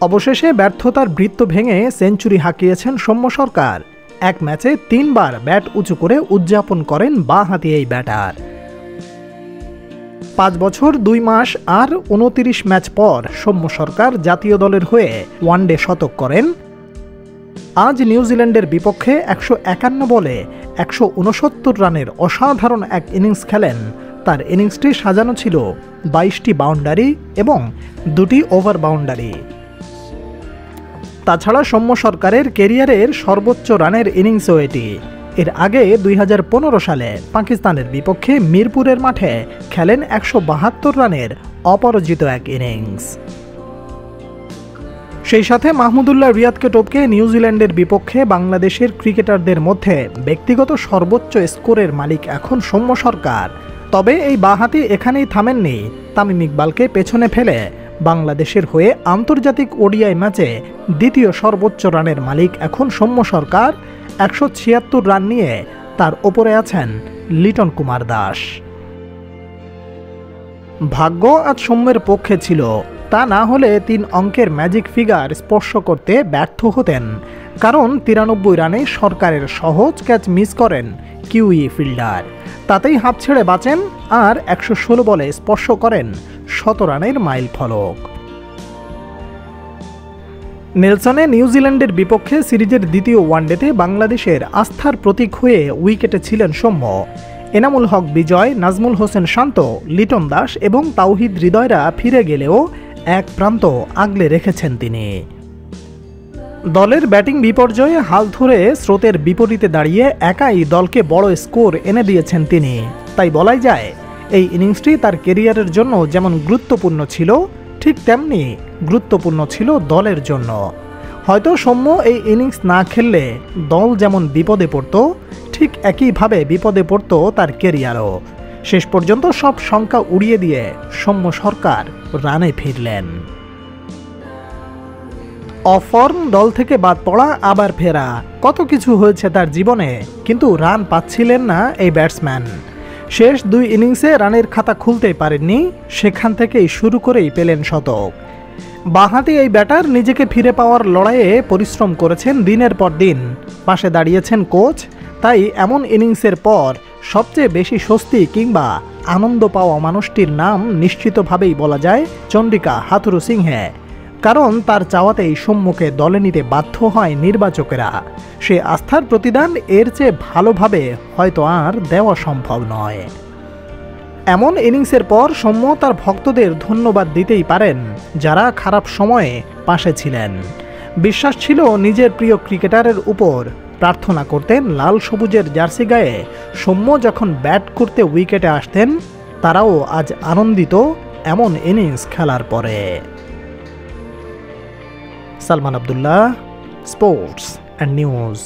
অবশেষে ব্যর্থতার বৃত্ত ভেঙে সেঞ্চুরি হাঁকিয়েছেন সৌম্য সরকার। এক ম্যাচে তিনবার ব্যাট উঁচু করে উদযাপন করেন বাঁ হাতি এই ব্যাটার। পাঁচ বছর, দুই মাস আর উনতিরিশ ম্যাচ পর সৌম্য সরকার জাতীয় দলের হয়ে ওয়ানডে শতক করেন। আজ নিউজিল্যান্ডের বিপক্ষে একশো একান্ন বলে একশো উনসত্তর রানের অসাধারণ এক ইনিংস খেলেন। তার ইনিংসটি সাজানো ছিল বাইশটি বাউন্ডারি এবং দুটি ওভার বাউন্ডারি। তাছাড়া সৌম্য সরকারের কেরিয়ারের সর্বোচ্চ রানের ইনিংসও এটি। এর আগে দুই হাজার পনেরো সালে পাকিস্তানের বিপক্ষে মিরপুরের মাঠে খেলেন একশো বাহাত্তর রানের অপরাজিত এক ইনিংস। সেই সাথে মাহমুদুল্লাহ রিয়াদকে টপকে নিউজিল্যান্ডের বিপক্ষে বাংলাদেশের ক্রিকেটারদের মধ্যে ব্যক্তিগত সর্বোচ্চ স্কোরের মালিক এখন সৌম্য সরকার। তবে এই বাহাতি এখানেই থামেননি, তামিম ইকবালকে পেছনে ফেলে বাংলাদেশের হয়ে আন্তর্জাতিক ওডিআই ম্যাচে দ্বিতীয় সর্বোচ্চ রানের মালিক এখন সৌম্য সরকার। একশো ছিয়াত্তর রান নিয়ে তার ওপরে আছেন লিটন কুমার দাস। ভাগ্য আজ সৌম্যের পক্ষে ছিল। তা না হলে তিন অঙ্কের ম্যাজিক ফিগার স্পর্শ করতে ব্যর্থ হতেন। কারণ তিরানব্বই রানে সরকারের সহজ ক্যাচ মিস করেন কিউই ফিল্ডার। তাতেই হাত ছেড়ে বাঁচেন আর একশো ষোলো বলে স্পর্শ করেন শত রানের মাইল ফলক। নেলসনে নিউজিল্যান্ডের বিপক্ষে সিরিজের দ্বিতীয় ওয়ানডেতে বাংলাদেশের আস্থার প্রতীক হয়ে উইকেটে ছিলেন সৌম্য। এনামুল হক বিজয়, নাজমুল হোসেন শান্ত, লিটন দাস এবং তাওহিদ হৃদয়রা ফিরে গেলেও এক প্রান্ত আগলে রেখেছেন তিনি। দলের ব্যাটিং বিপর্যয়ে হাল ধরে স্রোতের বিপরীতে দাঁড়িয়ে একাই দলকে বড় স্কোর এনে দিয়েছেন তিনি। তাই বলাই যায় এই ইনিংসটি তার কেরিয়ারের জন্য যেমন গুরুত্বপূর্ণ ছিল, ঠিক তেমনি গুরুত্বপূর্ণ ছিল দলের জন্য। হয়তো সৌম্য এই ইনিংস না খেললে দল যেমন বিপদে পড়ত, ঠিক একইভাবে বিপদে পড়ত তার কেরিয়ারও শেষ পর্যন্ত সব সংখ্যা উড়িয়ে দিয়ে সৌম্য সরকার রানে ফিরলেন। অফর্ম দল থেকে বাদ পড়া, আবার ফেরা। কত কিছু হয়েছে তার জীবনে, কিন্তু রান পাচ্ছিলেন না এই ব্যাটসম্যান। শেষ দুই ইনিংসে রানের খাতা খুলতেই পারেননি, সেখান থেকেই শুরু করেই পেলেন শতক। বাঁহাতি এই ব্যাটার নিজেকে ফিরে পাওয়ার লড়াইয়ে পরিশ্রম করেছেন দিনের পর দিন। পাশে দাঁড়িয়েছেন কোচ, তাই এমন ইনিংসের পর সবচেয়ে বেশি স্বস্তি কিংবা আনন্দ পাওয়া মানুষটির নাম নিশ্চিতভাবেই বলা যায় চন্ডিকা হাথুরু সিংহে। কারণ তার চাওয়াতেই সম্মুখে দলে নিতে বাধ্য হয় নির্বাচকেরা। সে আস্থার প্রতিদান এর চেয়ে ভালোভাবে হয়তো আর দেওয়া সম্ভব নয়। এমন ইনিংসের পর সৌম্য তার ভক্তদের ধন্যবাদ দিতেই পারেন, যারা খারাপ সময়ে পাশে ছিলেন। বিশ্বাস ছিল নিজের প্রিয় ক্রিকেটারের উপর। প্রার্থনা করতেন লাল সবুজের জার্সি গায়ে। সৌম্য যখন ব্যাট করতে উইকেটে আসতেন, তারাও আজ আনন্দিত এমন ইনিংস খেলার পরে। Salman Abdullah sports and news